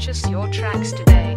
Purchase your tracks today.